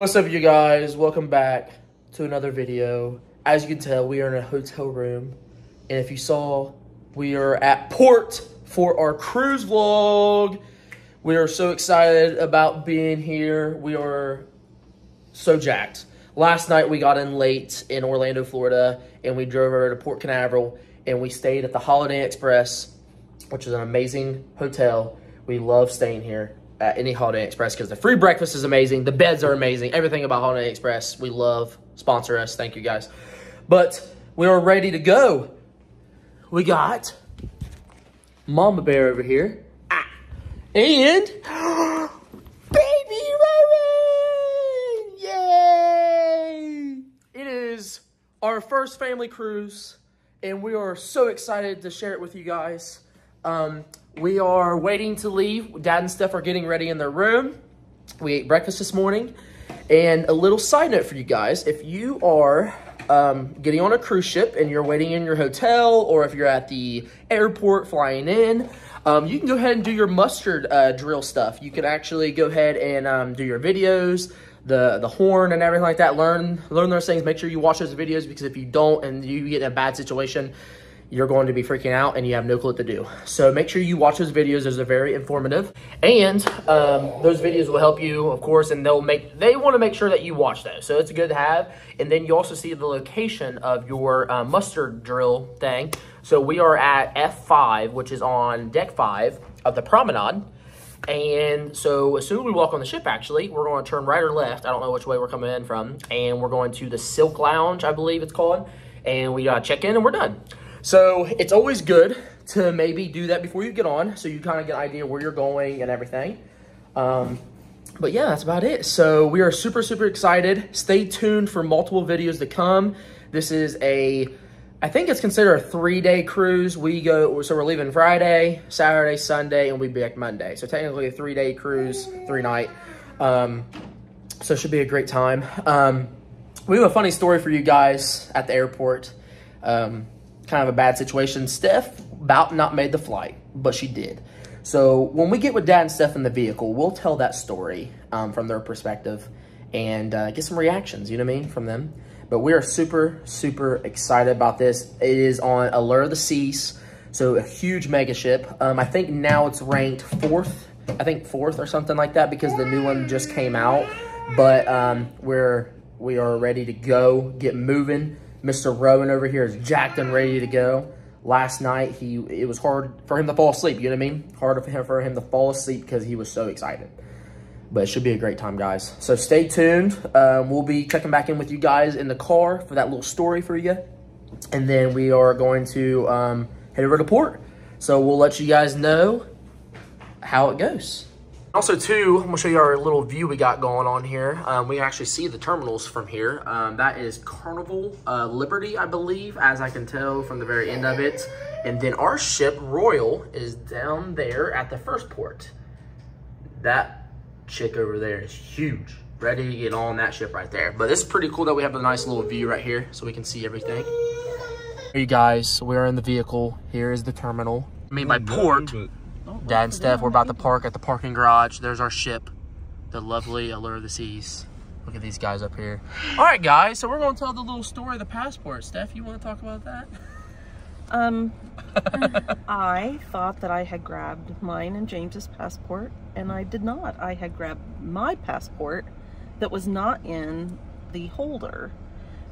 What's up, you guys? Welcome back to another video. As you can tell, we are in a hotel room. And if you saw, we are at port for our cruise vlog. We are so excited about being here. We are so jacked. Last night, we got in late in Orlando, Florida, and we drove over to Port Canaveral, and we stayed at the Holiday Express, which is an amazing hotel. We love staying here at any Holiday Express because the free breakfast is amazing. The beds are amazing. Everything about Holiday Express, we love. Sponsor us. Thank you guys. But we are ready to go. We got Mama Bear over here. And Baby Rowan! Yay! It is our first family cruise, and we are so excited to share it with you guys. Um, we are waiting to leave. Dad and Steph are getting ready in their room. We ate breakfast this morning. And a little side note for you guys, if you are um, getting on a cruise ship and you're waiting in your hotel or if you're at the airport flying in, um, you can go ahead and do your muster uh, drill stuff. You can actually go ahead and um, do your videos, the the horn and everything like that. Learn learn those things. Make sure you watch those videos because if you don't and you get in a bad situation, you're going to be freaking out and you have no clue what to do. So make sure you watch those videos. Those are very informative. And um, those videos will help you, of course, and they'll make, they want to make sure that you watch those. So it's good to have. And then you also see the location of your uh, muster drill thing. So we are at F5, which is on deck five of the promenade. And so as soon as we walk on the ship, actually, we're going to turn right or left. I don't know which way we're coming in from. And we're going to the Silk Lounge, I believe it's called. And we uh, check in and we're done. So it's always good to maybe do that before you get on so you kind of get an idea where you're going and everything. Um, but yeah, that's about it. So we are super, super excited. Stay tuned for multiple videos to come. This is a, I think it's considered a three-day cruise. We go, so we're leaving Friday, Saturday, Sunday, and we'll be back Monday. So technically a three-day cruise, three-night. Um, so it should be a great time. Um, we have a funny story for you guys at the airport. Um, kind of a bad situation. Steph about not made the flight, but she did. So when we get with Dad and Steph in the vehicle, we'll tell that story um, from their perspective and uh, get some reactions, you know what I mean, from them. But we are super, super excited about this. It is on Allure of the Seas, so a huge mega ship. Um, I think now it's ranked fourth, I think fourth or something like that because the new one just came out. But um, we're, we are ready to go, get moving. Mr. Rowan over here is jacked and ready to go. Last night, he it was hard for him to fall asleep, you know what I mean? Hard for him, for him to fall asleep because he was so excited. But it should be a great time, guys. So stay tuned. Um, we'll be checking back in with you guys in the car for that little story for you. And then we are going to um, head over to port. So we'll let you guys know how it goes. Also, too, I'm gonna show you our little view we got going on here. Um, we actually see the terminals from here. Um, that is Carnival uh, Liberty, I believe, as I can tell from the very end of it. And then our ship, Royal, is down there at the first port. That chick over there is huge. Ready to get on that ship right there. But it's pretty cool that we have a nice little view right here so we can see everything. Hey, you guys, we're in the vehicle. Here is the terminal. I mean, by port, Dad and Steph, we're about to park at the parking garage. There's our ship, the lovely Allure of the Seas. Look at these guys up here. All right, guys, so we're going to tell the little story of the passport. Steph, you want to talk about that? Um, I thought that I had grabbed mine and James's passport, and I did not. I had grabbed my passport that was not in the holder.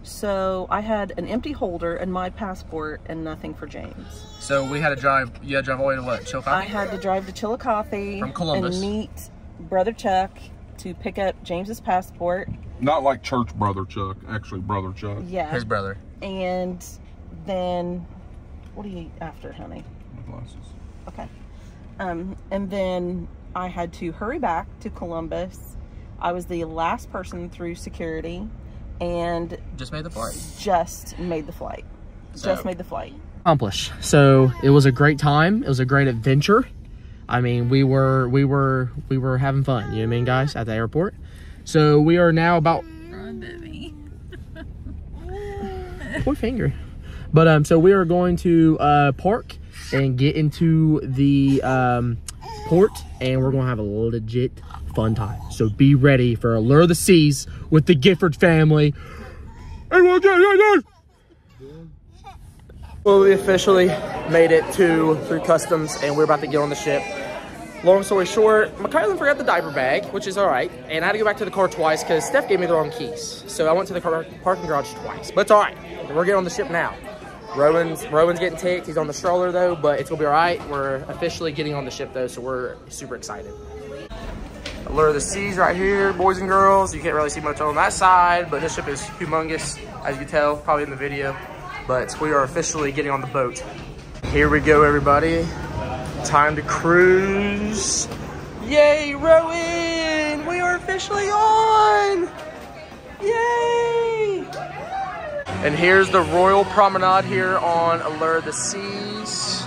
So I had an empty holder and my passport and nothing for James. So we had to drive, you had to drive all the way to what, Chillicothe? I had to drive to Chillicothe From Columbus. and meet Brother Chuck to pick up James's passport. Not like church brother Chuck, actually brother Chuck. Yeah. His brother. And then, what are you after, honey? Glasses. Okay. Um, and then I had to hurry back to Columbus. I was the last person through security and Just made the flight. just made the flight. So- Just made the flight. Accomplish. So it was a great time. It was a great adventure. I mean, we were, we were, we were having fun. You know what I mean, guys, at the airport. So we are now about poor finger. But um, so we are going to uh, park and get into the um, port, and we're gonna have a legit fun time. So be ready for Allure of the Seas with the Gifford family. And we'll get. Well, we officially made it to through customs and we're about to get on the ship. Long story short, McKailyn forgot the diaper bag, which is all right. And I had to go back to the car twice because Steph gave me the wrong keys. So I went to the car parking garage twice, but it's all right. We're getting on the ship now. Rowan's, Rowan's getting ticked. He's on the stroller though, but it's gonna be all right. We're officially getting on the ship though, so we're super excited. Allure of the Seas right here, boys and girls. You can't really see much on that side, but this ship is humongous, as you can tell, probably in the video. But we are officially getting on the boat. Here we go, everybody. Time to cruise. Yay, Rowan! We are officially on! Yay! And here's the Royal Promenade here on Allure the Seas.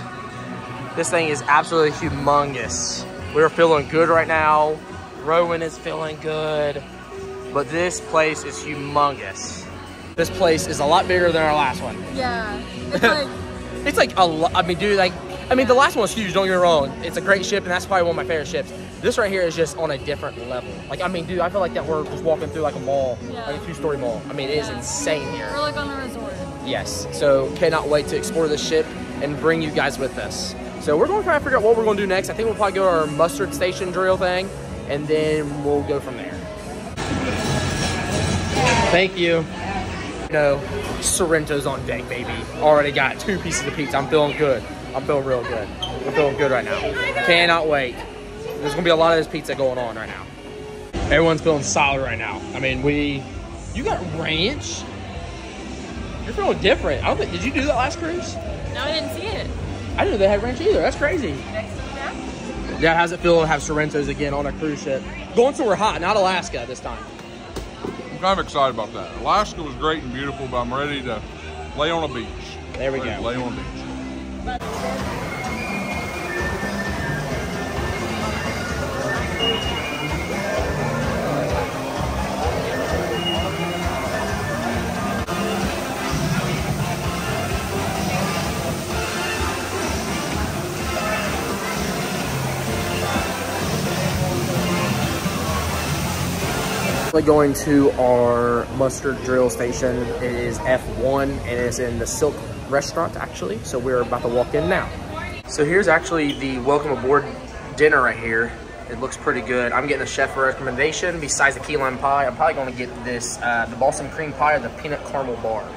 This thing is absolutely humongous. We're feeling good right now. Rowan is feeling good. But this place is humongous. This place is a lot bigger than our last one. Yeah. It's like, It's like a lot. I mean, dude, like, I mean, the last one was huge. Don't get me wrong. It's a great ship, and that's probably one of my favorite ships. This right here is just on a different level. Like, I mean, dude, I feel like that we're just walking through like a mall, Yeah. like a two-story mall. I mean, it is Yeah. insane here. we're like on a resort. Yes. So cannot wait to explore this ship and bring you guys with us. So we're going to try to figure out what we're going to do next. I think we'll probably go to our muster station drill thing, and then we'll go from there. Thank you. No, Sorrento's on deck, baby. Already got two pieces of pizza. I'm feeling good. I'm feeling real good. I'm feeling good right now. Cannot wait. There's gonna be a lot of this pizza going on right now. Everyone's feeling solid right now. I mean, we. You got ranch. You're feeling different. I don't think. Did you do that last cruise? No, I didn't see it. I didn't know they had ranch either. That's crazy. Yeah, how's it feel to have Sorrento's again on a cruise ship? Going somewhere hot, not Alaska this time. I'm kind of excited about that. Alaska was great and beautiful, but I'm ready to lay on a beach. There we Ready go. Lay on a beach. We're going to our muster drill station. It is F1 and it's in the Silk restaurant actually. So we're about to walk in now. So here's actually the welcome aboard dinner right here. It looks pretty good. I'm getting a chef recommendation besides the key lime pie. I'm probably gonna get this, uh, the Boston cream pie or the peanut caramel bar.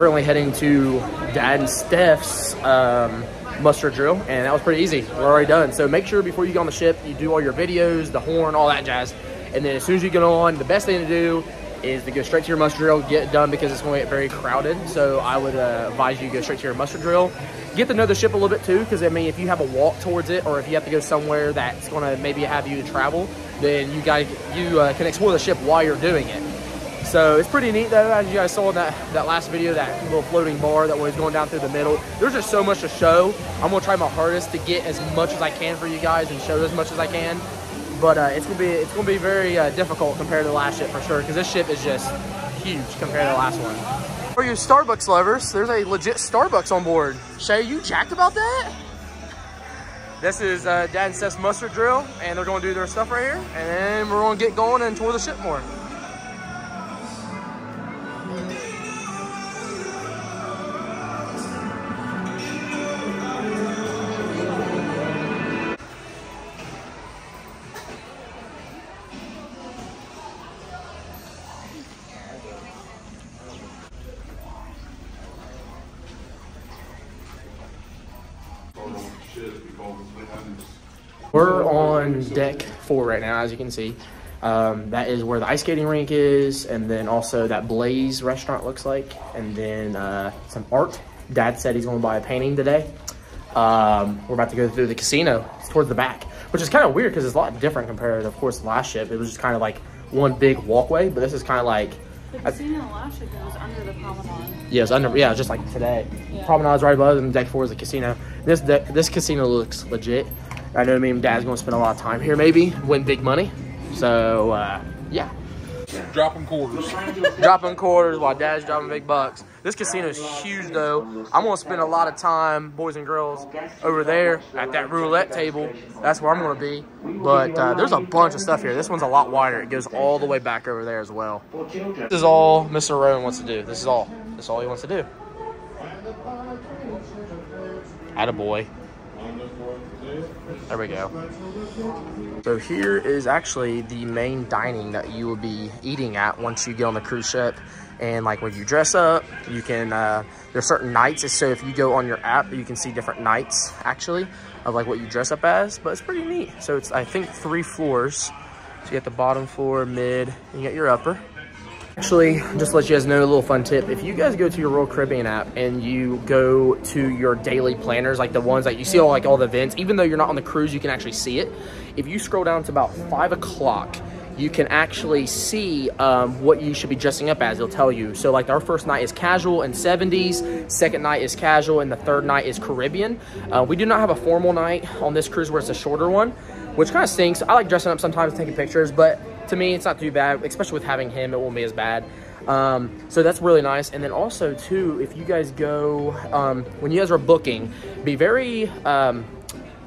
Only heading to Dad and Steph's um, muster drill, and that was pretty easy. We're already done. So make sure before you get on the ship, you do all your videos, the horn, all that jazz. And then as soon as you get on, the best thing to do is to go straight to your muster drill, get it done because it's going to get very crowded. So I would uh, advise you go straight to your muster drill. Get to know the ship a little bit too, because I mean, if you have a walk towards it, or if you have to go somewhere that's going to maybe have you travel, then you guys you uh, can explore the ship while you're doing it. So it's pretty neat though, as you guys saw in that, that last video, that little floating bar that was going down through the middle. There's just so much to show. I'm gonna try my hardest to get as much as I can for you guys and show as much as I can. But uh, it's gonna be it's gonna be very uh, difficult compared to the last ship for sure, because this ship is just huge compared to the last one. For you Starbucks lovers, there's a legit Starbucks on board. Shay, you jacked about that? This is uh, Dad and Steph's muster drill, and they're gonna do their stuff right here, and then we're gonna get going and tour the ship more. We're on deck four right now, as you can see. Um, that is where the ice skating rink is, and then also that Blaze restaurant looks like, and then uh, some art. Dad said he's going to buy a painting today. Um, we're about to go through the casino. It's towards the back, which is kind of weird because it's a lot different compared to, of course, last ship. It was just kind of like one big walkway, but this is kind of like The casino last year goes under the promenade. yeah, it's under yeah, just like today. Yeah. Promenade's right above, and deck four is the casino. This deck, this casino looks legit. I know me and Dad's gonna spend a lot of time here, maybe win big money. So uh, yeah. dropping quarters. dropping quarters while dad's dropping big bucks. This casino is huge though. I'm gonna spend a lot of time, boys and girls, over there at that roulette table. That's where I'm gonna be. But uh, there's a bunch of stuff here. This one's a lot wider. It goes all the way back over there as well. This is all Mr. Rowan wants to do. This is all. This is all he wants to do. Attaboy. There we go. So here is actually the main dining that you will be eating at once you get on the cruise ship. And like when you dress up, you can, uh, there's certain nights. So if you go on your app, you can see different nights actually of like what you dress up as, but it's pretty neat. So it's, I think three floors. So you get the bottom floor, mid, and you get your upper. Actually, just to let you guys know a little fun tip. If you guys go to your Royal Caribbean app and you go to your daily planners, like the ones that you see all like all the events, even though you're not on the cruise, you can actually see it. If you scroll down to about five o'clock, you can actually see um, what you should be dressing up as. It'll tell you. So like our first night is casual and 70s, second night is casual, and the third night is Caribbean. Uh, we do not have a formal night on this cruise where it's a shorter one, which kind of stinks. I like dressing up sometimes, taking pictures, but to me, it's not too bad, especially with having him, it won't be as bad. Um, so that's really nice. And then also too, if you guys go, um, when you guys are booking, be very um,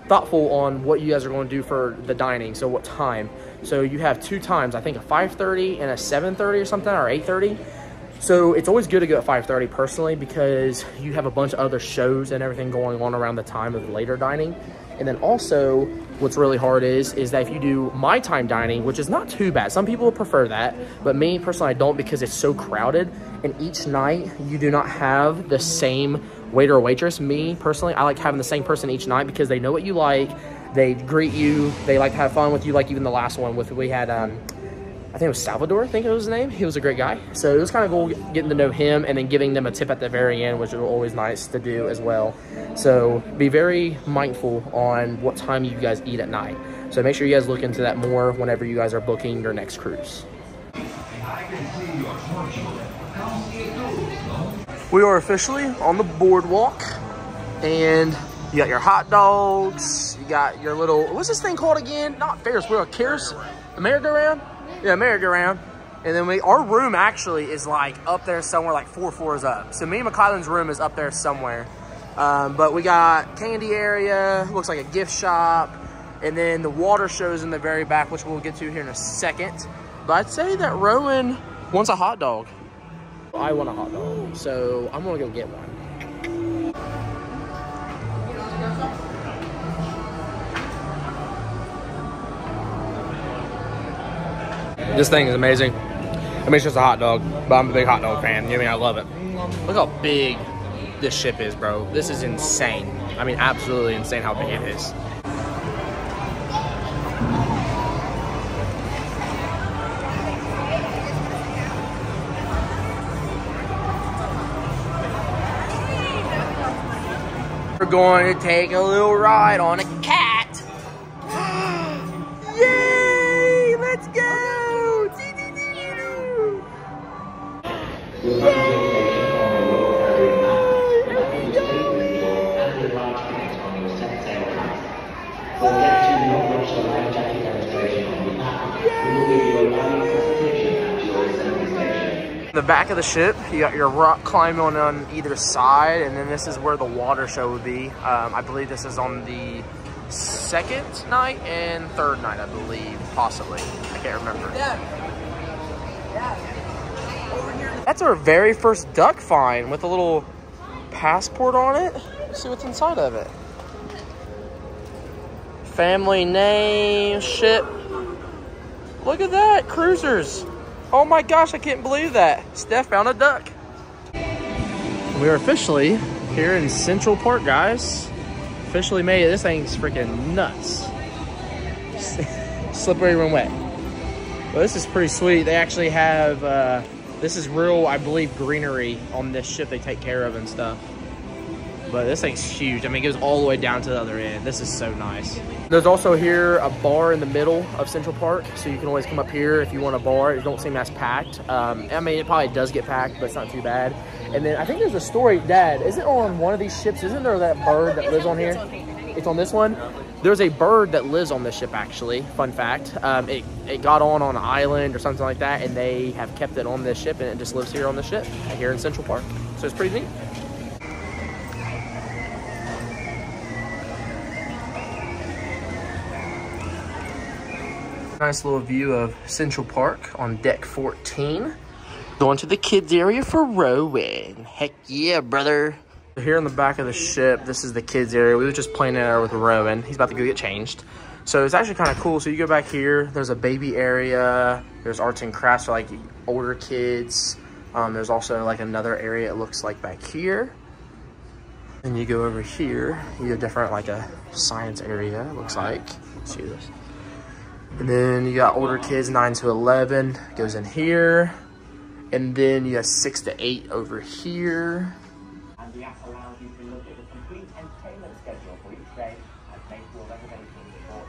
thoughtful on what you guys are going to do for the dining. So what time? So you have two times, I think a 5.30 and a 7.30 or something, or 8.30. So it's always good to go at 5.30 personally because you have a bunch of other shows and everything going on around the time of the later dining. And then also what's really hard is, is that if you do my time dining, which is not too bad. Some people prefer that, but me personally, I don't because it's so crowded. And each night you do not have the same waiter or waitress. Me personally, I like having the same person each night because they know what you like. They greet you. They like to have fun with you. Like even the last one with, we had, um, I think it was Salvador, I think it was his name. He was a great guy. So it was kind of cool getting to know him and then giving them a tip at the very end, which is always nice to do as well. So be very mindful on what time you guys eat at night. So make sure you guys look into that more whenever you guys are booking your next cruise. We are officially on the boardwalk and you got your hot dogs, you got your little, what's this thing called again? Not Ferris wheel, the merry-go-round? Yeah, merry-go-round. And then we, our room actually is like up there somewhere, like four floors up. So me and McKailyn's room is up there somewhere. Um, but we got candy area, looks like a gift shop. And then the water shows in the very back, which we'll get to here in a second. But I'd say that Rowan wants a hot dog. I want a hot dog, so I'm gonna go get one. This thing is amazing. I mean, it's just a hot dog, but I'm a big hot dog fan. You know I mean? I love it. Look how big this ship is, bro. This is insane. I mean, absolutely insane how big it is. We're going to take a little ride on a cat. Back of the ship, you got your rock climbing on either side, and then this is where the water show would be. Um, I believe this is on the second night and third night, I believe, possibly. I can't remember. That's our very first duck find with a little passport on it. Let's see what's inside of it. Family name, ship. Look at that, cruisers. Oh my gosh, I can't believe that. Steph found a duck. We are officially here in Central Park, guys. Officially made it. This thing's freaking nuts. Slippery when wet. Well, this is pretty sweet. They actually have, uh, this is real, I believe, greenery on this ship they take care of and stuff. But this thing's huge. I mean, it goes all the way down to the other end. This is so nice. There's also here a bar in the middle of Central Park, so you can always come up here if you want a bar. It don't seem as packed. Um, I mean, it probably does get packed, but it's not too bad. And then I think there's a story, Dad, is it on one of these ships? Isn't there that bird that lives on here? It's on this one? There's a bird that lives on this ship, actually. Fun fact. Um, it, it got on on an island or something like that, and they have kept it on this ship, and it just lives here on the ship, here in Central Park. So it's pretty neat. Nice little view of Central Park on deck 14. Going to the kids area for Rowan. Heck yeah, brother. Here in the back of the ship, this is the kids area. We were just playing there with Rowan. He's about to go get changed. So it's actually kind of cool. So you go back here, there's a baby area. There's arts and crafts for like older kids. Um, there's also like another area it looks like back here. And you go over here, you have different like a science area, it looks like. Let's see this. And then you got older kids, 9 to 11, goes in here. And then you have 6 to 8 over here. and the app allows you to look at the complete entertainment schedule for each day and make your reservations for.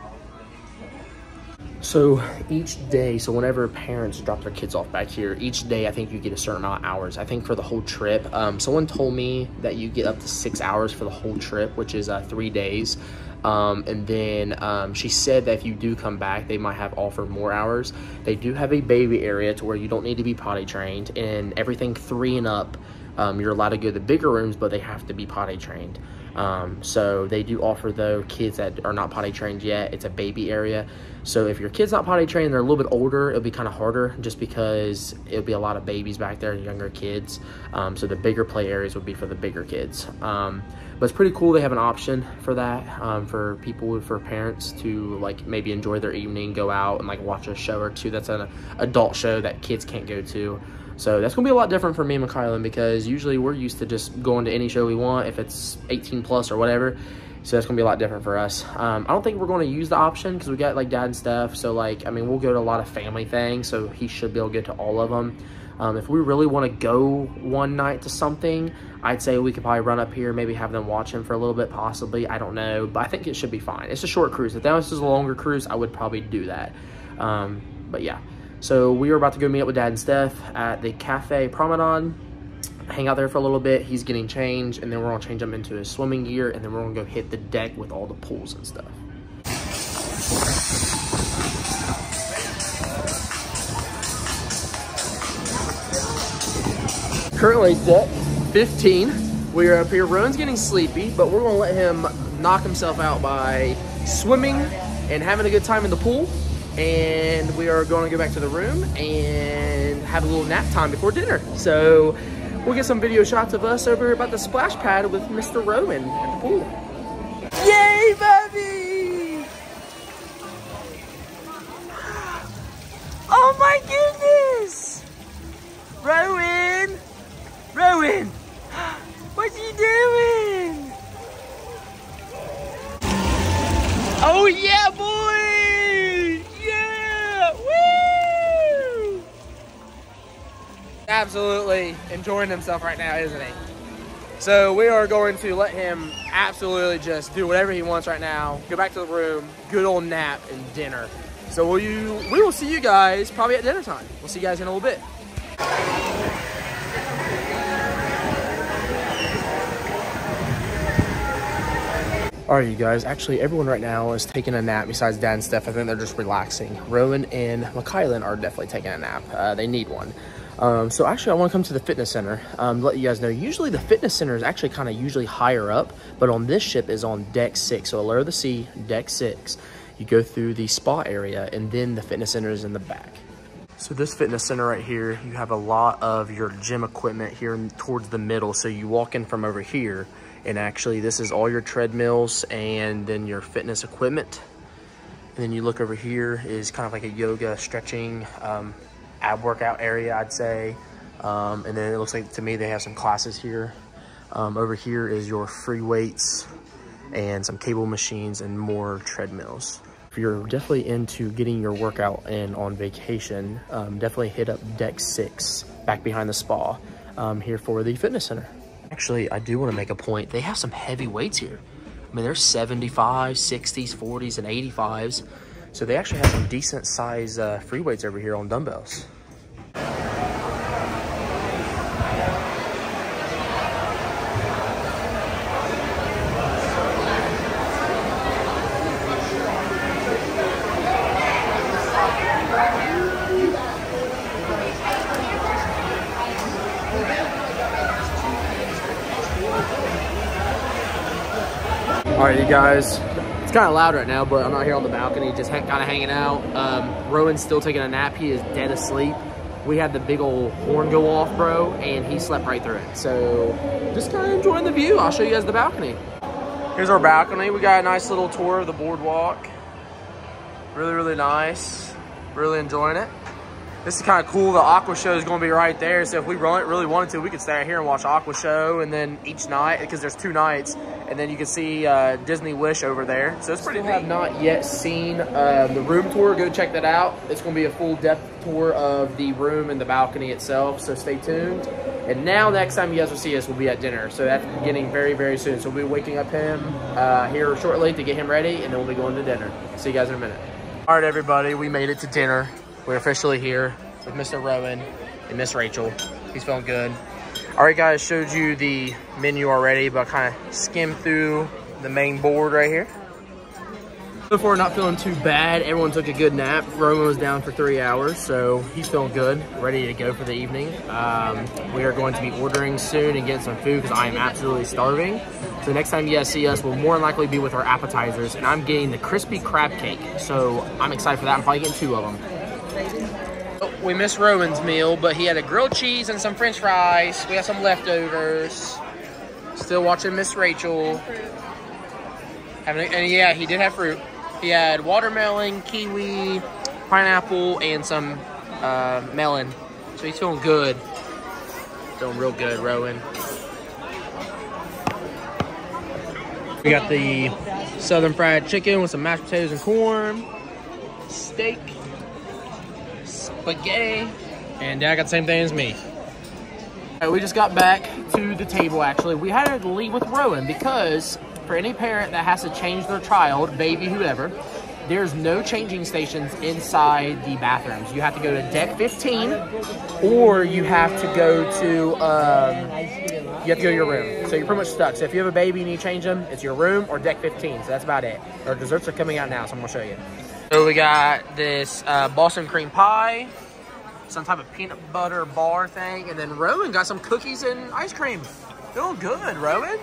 So each day, so whenever parents drop their kids off back here, each day I think you get a certain amount of hours. I think for the whole trip, um, someone told me that you get up to six hours for the whole trip, which is uh, three days. Um, and then um, she said that if you do come back, they might have offered more hours. They do have a baby area to where you don't need to be potty trained, and everything three and up, um, you're allowed to go to the bigger rooms, but they have to be potty trained. Um, so they do offer though kids that are not potty trained yet. It's a baby area. So if your kid's not potty trained, they're a little bit older. It'll be kind of harder just because it'll be a lot of babies back there, and younger kids. Um, so the bigger play areas would be for the bigger kids. Um, but it's pretty cool. They have an option for that um, for people, for parents to like maybe enjoy their evening, go out and like watch a show or two. That's an adult show that kids can't go to. So that's gonna be a lot different for me and McKailyn because usually we're used to just going to any show we want if it's 18 plus or whatever. So that's gonna be a lot different for us. Um, I don't think we're gonna use the option because we got like dad and stuff. So like, I mean, we'll go to a lot of family things. So he should be able to get to all of them. Um, if we really want to go one night to something, I'd say we could probably run up here, maybe have them watch him for a little bit, possibly. I don't know, but I think it should be fine. It's a short cruise. If that was a longer cruise, I would probably do that. Um, but yeah, so we are about to go meet up with Dad and Steph at the Cafe Promenade. Hang out there for a little bit. He's getting changed, and then we're gonna change him into his swimming gear, and then we're gonna go hit the deck with all the pools and stuff. Currently deck 15. We are up here. Rowan's getting sleepy, but we're gonna let him knock himself out by swimming and having a good time in the pool. And we are going to go back to the room and have a little nap time before dinner. So we'll get some video shots of us over about the splash pad with Mr. Rowan at the pool. Yay, baby! Oh my goodness! Rowan! Rowan! What are you doing? Oh yeah, boy! Yeah! Woo! Absolutely enjoying himself right now, isn't he? So we are going to let him absolutely just do whatever he wants right now. Go back to the room, good old nap and dinner. So will you? We will see you guys probably at dinner time. We'll see you guys in a little bit. All right, you guys. Actually, everyone right now is taking a nap besides Dad and Steph. I think they're just relaxing. Rowan and McKailyn are definitely taking a nap. Uh, they need one. Um, so actually, I want to come to the fitness center. Um, let you guys know, usually the fitness center is actually kind of usually higher up, but on this ship is on deck six. So of the Sea, deck six. You go through the spa area, and then the fitness center is in the back. So this fitness center right here, you have a lot of your gym equipment here towards the middle. So you walk in from over here, and actually this is all your treadmills and then your fitness equipment. And then you look over here is kind of like a yoga stretching um, ab workout area, I'd say. Um, and then it looks like to me they have some classes here. Um, over here is your free weights and some cable machines and more treadmills. If you're definitely into getting your workout in on vacation, um, definitely hit up deck six back behind the spa um, here for the fitness center. Actually, I do want to make a point. They have some heavy weights here. I mean, there's 75, 60s, 40s, and 85s. So they actually have some decent size uh, free weights over here on dumbbells. All right, you guys, it's kind of loud right now, but I'm out here on the balcony, just kind of hanging out. Um, Rowan's still taking a nap. He is dead asleep. We had the big old horn go off, bro, and he slept right through it. So just kind of enjoying the view. I'll show you guys the balcony. Here's our balcony. We got a nice little tour of the boardwalk. Really, really nice. Really enjoying it. This is kind of cool. The Aqua Show is going to be right there. So if we really wanted to, we could stay out here and watch Aqua Show. And then each night, because there's two nights, and then you can see uh, Disney Wish over there. So it's pretty Still have not yet seen uh, the room tour. Go check that out. It's going to be a full depth tour of the room and the balcony itself. So stay tuned. And now next time you guys will see us, we'll be at dinner. So that's beginning very, very soon. So we'll be waking up him uh, here shortly to get him ready. And then we'll be going to dinner. See you guys in a minute. All right, everybody. We made it to dinner. We're officially here with Mr. Rowan and Miss Rachel. He's feeling good. All right, guys, showed you the menu already, but kind of skimmed through the main board right here. So far, not feeling too bad. Everyone took a good nap. Rowan was down for three hours, so he's feeling good, ready to go for the evening. Um, we are going to be ordering soon and getting some food because I am absolutely starving. So next time you guys see us, we'll more than likely be with our appetizers, and I'm getting the crispy crab cake. So I'm excited for that. I'm probably getting two of them. We missed Rowan's meal, but he had a grilled cheese and some french fries. We have some leftovers. Still watching Miss Rachel. And yeah, he did have fruit. He had watermelon, kiwi, pineapple, and some uh, melon. So he's feeling good. Feeling real good, Rowan. We got the southern fried chicken with some mashed potatoes and corn. Steak spaghetti. And Dad got the same thing as me. Right, we just got back to the table, actually. We had to leave with Rowan because for any parent that has to change their child, baby, whoever, there's no changing stations inside the bathrooms. You have to go to deck 15 or you have to go to, um, you have to go to your room. So you're pretty much stuck. So if you have a baby and you change them, it's your room or deck 15. So that's about it. Our desserts are coming out now, so I'm gonna show you. So we got this uh, Boston cream pie, some type of peanut butter bar thing, and then Rowan got some cookies and ice cream. Feeling good, Rowan.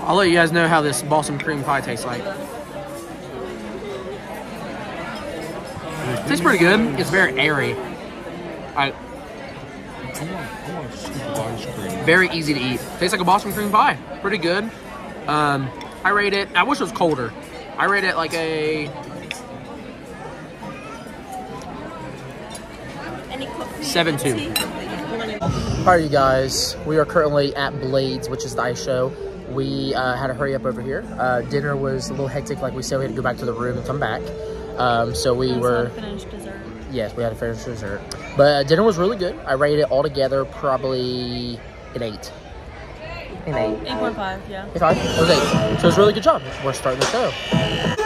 I'll let you guys know how this Boston cream pie tastes like. tastes pretty good. It's very airy. I, very easy to eat. Tastes like a Boston cream pie. Pretty good. Um, I rate it. I wish it was colder. I rate it like a Seven two. All right, you guys. We are currently at Blades, which is the ice show. We uh, had to hurry up over here. Uh, dinner was a little hectic, like we said. We had to go back to the room and come back. Um, so we were. Yes, we had to finish dessert. But uh, dinner was really good. I rated it all together probably an eight. An eight. 8.5, yeah. Eight five? It was eight. So it was a really good job. We're starting the show.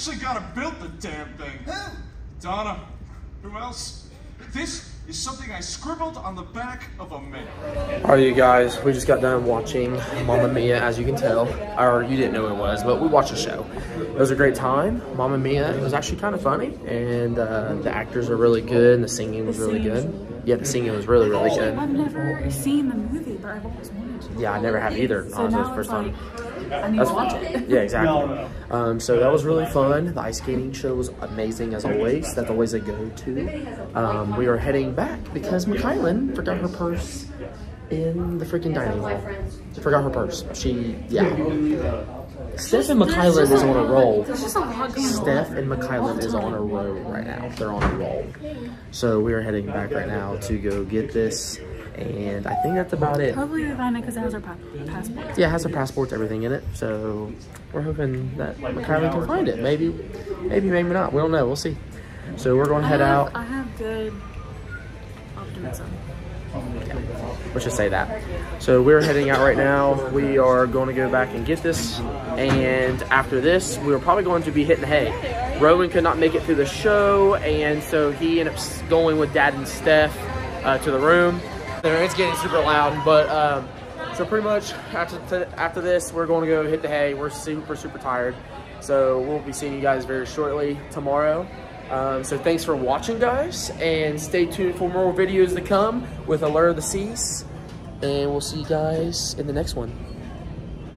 Actually got to build the damn thing. Who? Donna. Who else? This is something I scribbled on the back of a menu. All right, you guys, we just got done watching Mamma Mia, as you can tell. Or you didn't know it was, but we watched the show. It was a great time. Mamma Mia it was actually kind of funny, and uh, the actors are really good, and the singing was really good. Yeah, the singing was really, really good. I've never seen the movie, but I've always wanted to. Yeah, I never have either. So Honestly, it's the first it's time. Like, I need to watch it. Yeah, exactly. Um, so that was really fun. The ice skating show was amazing as always. That's always a go-to. Um, we are heading back because McKailyn forgot her purse in the freaking dining hall. Forgot her purse. She, yeah. Steph and McKailyn is on a roll. There's just a lot going on. Steph and McKailyn is on a roll right now. They're on a roll. So we are heading back right now to go get this. And I think that's about it. Hopefully we find it because it has our pa- passport. Yeah, it has our passports, everything in it. So we're hoping that McKailyn can find it. Maybe, maybe, maybe not. We don't know. We'll see. So we're going to head have, out. I have good optimism. Let's just say that. So we're heading out right now. We are going to go back and get this. And after this, we're probably going to be hitting the hay. Rowan could not make it through the show. And so he ended up going with Dad and Steph uh, to the room. It's getting super loud. But um, so pretty much after, after this, we're going to go hit the hay. We're super, super tired. So we'll be seeing you guys very shortly tomorrow. Um, so thanks for watching, guys, and stay tuned for more videos to come with Allure of the Seas. And we'll see you guys in the next one.